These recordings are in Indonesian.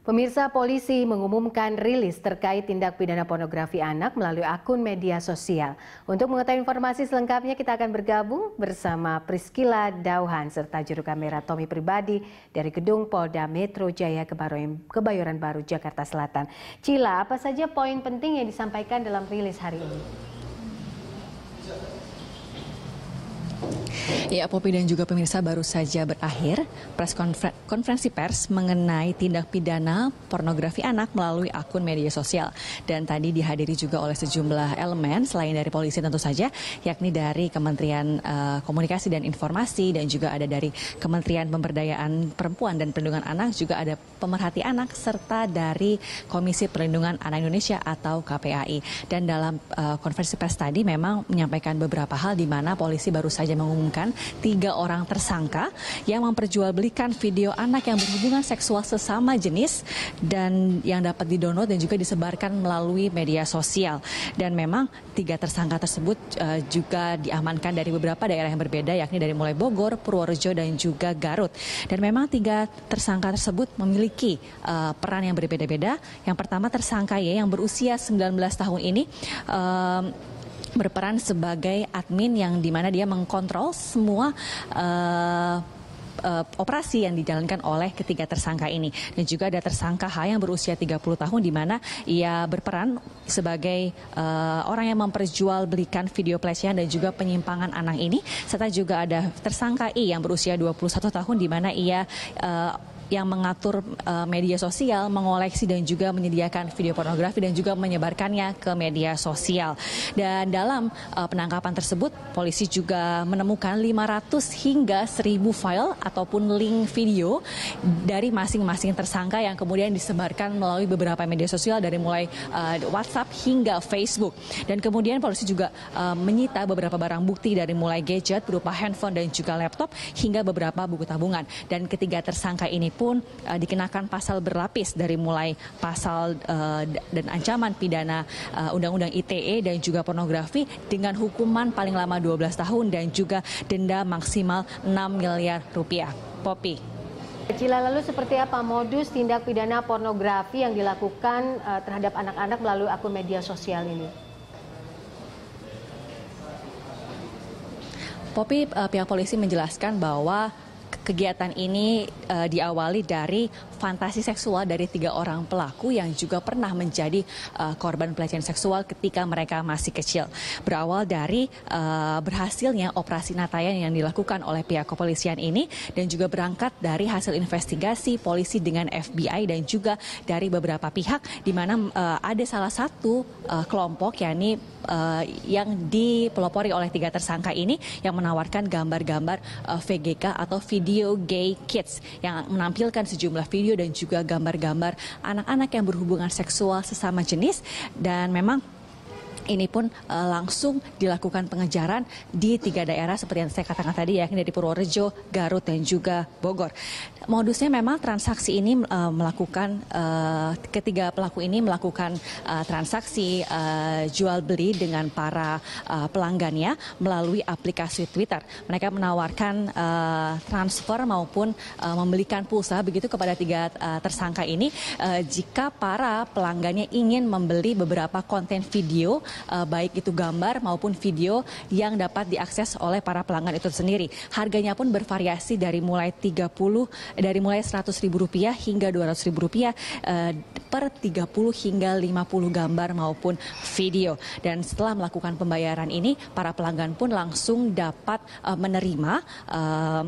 Pemirsa polisi mengumumkan rilis terkait tindak pidana pornografi anak melalui akun media sosial. Untuk mengetahui informasi selengkapnya kita akan bergabung bersama Priscila Dauhan serta juru kamera Tommy Pribadi dari Gedung Polda Metro Jaya Kebayoran Baru Jakarta Selatan. Cila, apa saja poin penting yang disampaikan dalam rilis hari ini? Ya, Popi dan juga pemirsa baru saja berakhir press konferensi pers mengenai tindak pidana pornografi anak melalui akun media sosial. Dan tadi dihadiri juga oleh sejumlah elemen selain dari polisi tentu saja, yakni dari Kementerian uh, Komunikasi dan Informasi dan juga ada dari Kementerian Pemberdayaan Perempuan dan Perlindungan Anak, juga ada pemerhati anak serta dari Komisi Perlindungan Anak Indonesia atau KPAI. Dan dalam uh, konferensi pers tadi memang menyampaikan beberapa hal di mana polisi baru saja mengumumkan tiga orang tersangka yang memperjualbelikan video anak yang berhubungan seksual sesama jenis dan yang dapat didownload dan juga disebarkan melalui media sosial. Dan memang tiga tersangka tersebut uh, juga diamankan dari beberapa daerah yang berbeda yakni dari mulai Bogor, Purworejo dan juga Garut. Dan memang tiga tersangka tersebut memiliki uh, peran yang berbeda-beda. Yang pertama tersangka Y yang berusia 19 tahun ini uh, berperan sebagai admin yang di mana dia mengkontrol semua uh, uh, operasi yang dijalankan oleh ketiga tersangka ini. Dan juga ada tersangka H yang berusia 30 tahun di mana ia berperan sebagai uh, orang yang memperjualbelikan video pelecehan dan juga penyimpangan anak ini. Serta juga ada tersangka I yang berusia 21 tahun di mana ia uh, yang mengatur uh, media sosial, mengoleksi dan juga menyediakan video pornografi dan juga menyebarkannya ke media sosial. Dan dalam uh, penangkapan tersebut, polisi juga menemukan 500 hingga 1000 file ataupun link video dari masing-masing tersangka yang kemudian disebarkan melalui beberapa media sosial dari mulai uh, WhatsApp hingga Facebook. Dan kemudian polisi juga uh, menyita beberapa barang bukti dari mulai gadget berupa handphone dan juga laptop hingga beberapa buku tabungan. Dan ketiga tersangka ini pun uh, dikenakan pasal berlapis dari mulai pasal uh, dan ancaman pidana uh, Undang-Undang ITE dan juga pornografi dengan hukuman paling lama 12 tahun dan juga denda maksimal 6 miliar rupiah. Popi. Cila lalu seperti apa modus tindak pidana pornografi yang dilakukan uh, terhadap anak-anak melalui akun media sosial ini? Popi, uh, pihak polisi menjelaskan bahwa kegiatan ini uh, diawali dari fantasi seksual dari tiga orang pelaku yang juga pernah menjadi uh, korban pelecehan seksual ketika mereka masih kecil. Berawal dari uh, berhasilnya operasi Natayan yang dilakukan oleh pihak kepolisian ini dan juga berangkat dari hasil investigasi polisi dengan FBI dan juga dari beberapa pihak di mana uh, ada salah satu uh, kelompok yakni uh, yang dipelopori oleh tiga tersangka ini yang menawarkan gambar-gambar uh, VGK atau video gay kids yang menampilkan sejumlah video video dan juga gambar-gambar anak-anak yang berhubungan seksual sesama jenis. Dan memang ini pun uh, langsung dilakukan pengejaran di tiga daerah seperti yang saya katakan tadi yakni dari Purworejo, Garut dan juga Bogor. Modusnya memang transaksi ini uh, melakukan uh, ketiga pelaku ini melakukan uh, transaksi uh, jual beli dengan para uh, pelanggannya melalui aplikasi Twitter. Mereka menawarkan uh, transfer maupun uh, membelikan pulsa begitu kepada tiga uh, tersangka ini uh, jika para pelanggannya ingin membeli beberapa konten video baik itu gambar maupun video yang dapat diakses oleh para pelanggan itu sendiri. Harganya pun bervariasi dari mulai 30 dari mulai 100 ribu rupiah hingga 200 ribu rupiah uh, per 30 hingga 50 gambar maupun video. Dan setelah melakukan pembayaran ini, para pelanggan pun langsung dapat uh, menerima uh,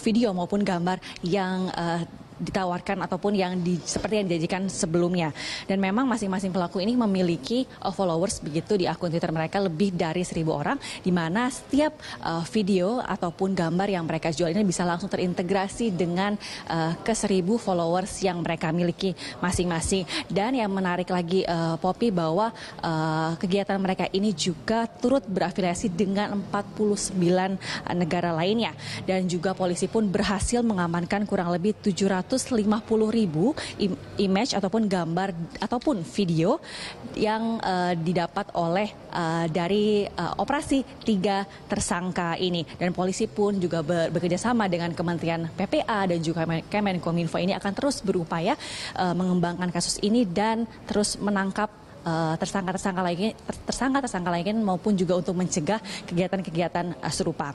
video maupun gambar yang uh, ditawarkan ataupun yang di, seperti yang dijanjikan sebelumnya. Dan memang masing-masing pelaku ini memiliki uh, followers begitu di akun Twitter mereka lebih dari seribu orang, di mana setiap uh, video ataupun gambar yang mereka jual ini bisa langsung terintegrasi dengan uh, ke seribu followers yang mereka miliki masing-masing. Dan yang menarik lagi uh, Poppy bahwa uh, kegiatan mereka ini juga turut berafiliasi dengan 49 negara lainnya dan juga polisi pun berhasil mengamankan kurang lebih 700 ribu image ataupun gambar ataupun video yang uh, didapat oleh uh, dari uh, operasi tiga tersangka ini. Dan polisi pun juga ber bekerja sama dengan Kementerian PPA dan juga Kemenkominfo ini akan terus berupaya uh, mengembangkan kasus ini dan terus menangkap tersangka-tersangka uh, lainnya tersangka-tersangka lainnya maupun juga untuk mencegah kegiatan-kegiatan uh, serupa.